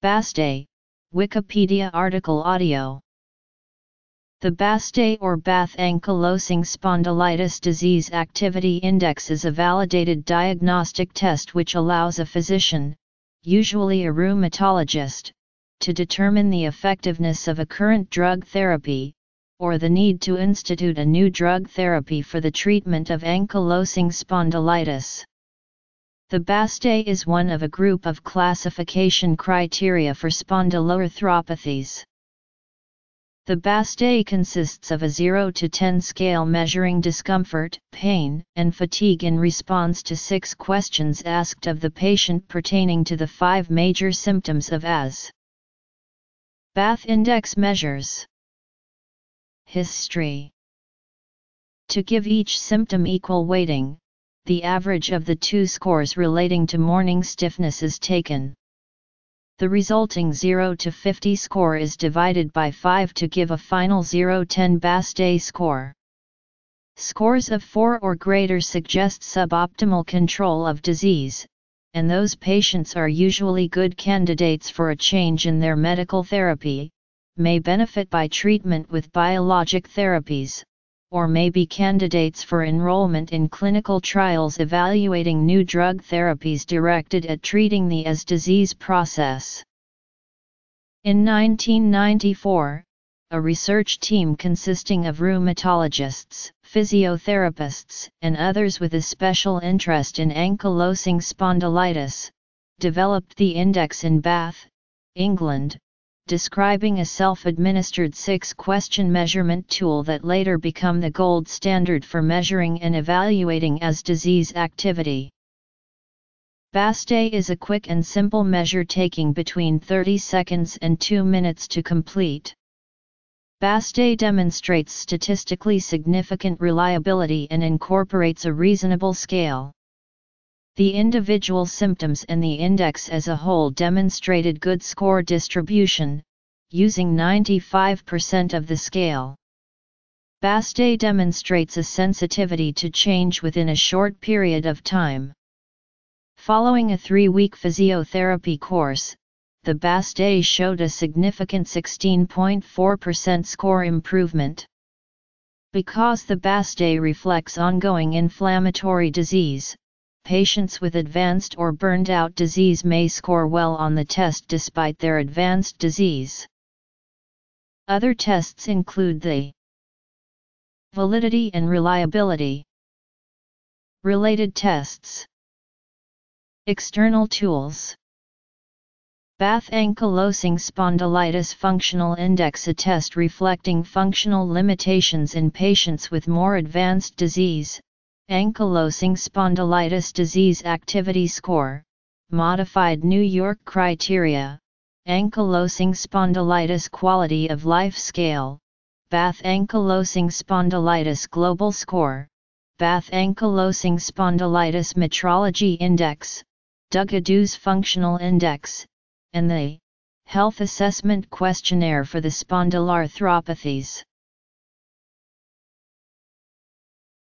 BASDAI, Wikipedia article audio. The BASDAI or Bath Ankylosing Spondylitis Disease Activity Index is a validated diagnostic test which allows a physician, usually a rheumatologist, to determine the effectiveness of a current drug therapy, or the need to institute a new drug therapy for the treatment of ankylosing spondylitis. The BASDAI is one of a group of classification criteria for spondyloarthropathies. The BASDAI consists of a 0 to 10 scale measuring discomfort, pain, and fatigue in response to six questions asked of the patient pertaining to the five major symptoms of AS. Bath Index measures History To give each symptom equal weighting, the average of the two scores relating to morning stiffness is taken. The resulting 0 to 50 score is divided by 5 to give a final 0-10 BASDAI score. Scores of 4 or greater suggest suboptimal control of disease, and those patients are usually good candidates for a change in their medical therapy, may benefit by treatment with biologic therapies, or may be candidates for enrollment in clinical trials evaluating new drug therapies directed at treating the AS disease process. In 1994, a research team consisting of rheumatologists, physiotherapists, and others with a special interest in ankylosing spondylitis, developed the index in Bath, England, describing a self-administered six-question measurement tool that later become the gold standard for measuring and evaluating AS disease activity. BASDAI is a quick and simple measure taking between 30 seconds and 2 minutes to complete. BASDAI demonstrates statistically significant reliability and incorporates a reasonable scale. The individual symptoms and the index as a whole demonstrated good score distribution, using 95% of the scale. BASDAI demonstrates a sensitivity to change within a short period of time. Following a three-week physiotherapy course, the BASDAI showed a significant 16.4% score improvement. Because the BASDAI reflects ongoing inflammatory disease, patients with advanced or burned out disease may score well on the test despite their advanced disease. Other tests include the validity and reliability. Related tests External tools Bath Ankylosing Spondylitis Functional Index A test reflecting functional limitations in patients with more advanced disease, Ankylosing Spondylitis Disease Activity Score, Modified New York Criteria, Ankylosing Spondylitis Quality of Life Scale, Bath Ankylosing Spondylitis Global Score, Bath Ankylosing Spondylitis Metrology Index, Dougados Functional Index, and the Health Assessment Questionnaire for the Spondylarthropathies.